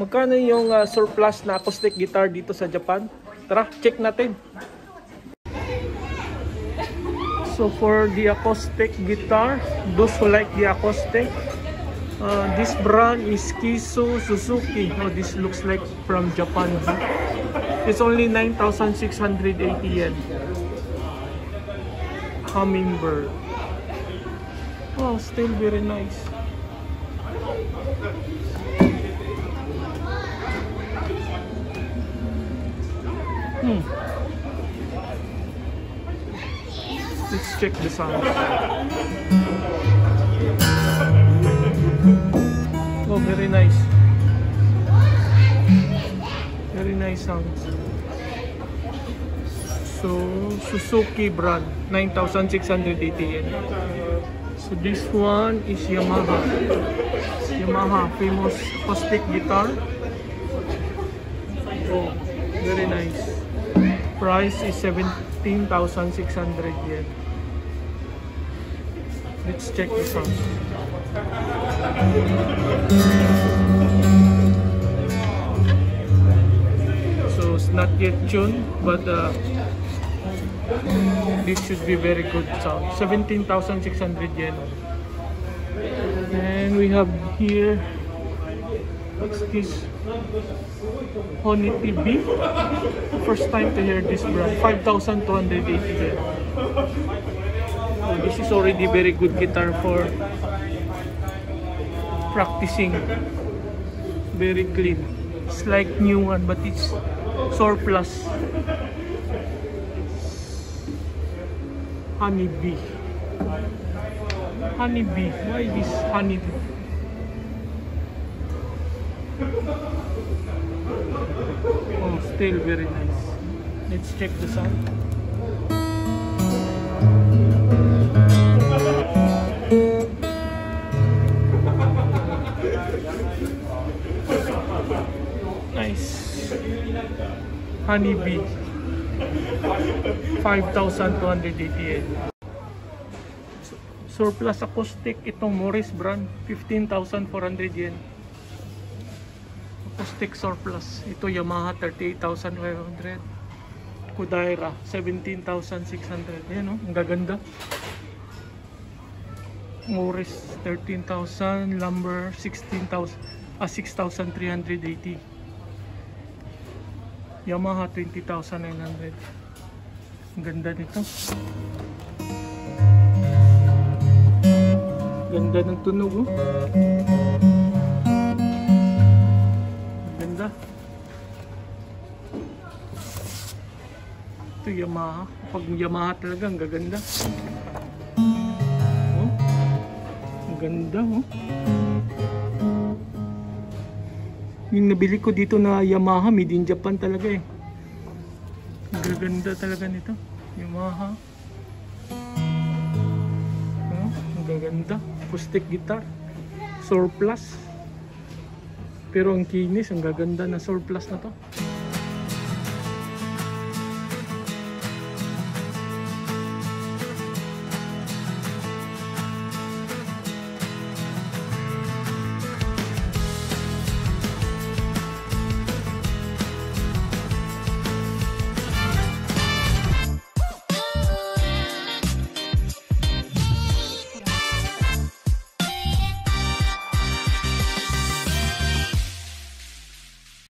Magkano yung uh, surplus na acoustic guitar dito sa Japan? Tara, check natin. So for the acoustic guitar, those who like the acoustic, uh, this brand is Kiso Suzuki. Oh, this looks like from Japan. It's only 9,680 yen. Hummingbird. Wow, still very nice. Hmm. Let's check the sound. Oh, very nice. Very nice sounds. So, Suzuki brand, 9,680 yen. So this one is Yamaha. Yamaha, famous acoustic guitar. Oh, very nice. Price is 17,600 yen. Let's check this out. So it's not yet tuned, but uh, this should be very good sound. 17,600 yen. And we have here, this? Honey TV. First time to hear this brand. 5,280 yen. This is already very good guitar for practicing. Very clean. It's like new one but it's surplus. Honeybee. Honeybee. Why this honeybee? Oh, still very nice. Let's check the sound. Nice. Honeybee. 5,288. Surplus acoustic itong Morris brand 15,400 yen. Acoustic surplus. Ito Yamaha 38,500. Kudaira 17,600. Ayan o, ang gaganda. Morris 13,000, Lumber 16,000, ah 6,380. Yamaha 20,900. Ang ganda nito. Ganda ng tunog oh. Ganda. Ito Yamaha. Pag Yamaha talaga ang gaganda. Oh. Ang ganda oh. Yung nabili ko dito na Yamaha, made in Japan talaga eh. Ang gaganda talaga nito. Yamaha. Oh, ang gaganda. Acoustic guitar. Surplus. Pero ang kinis, ang gaganda na surplus na to.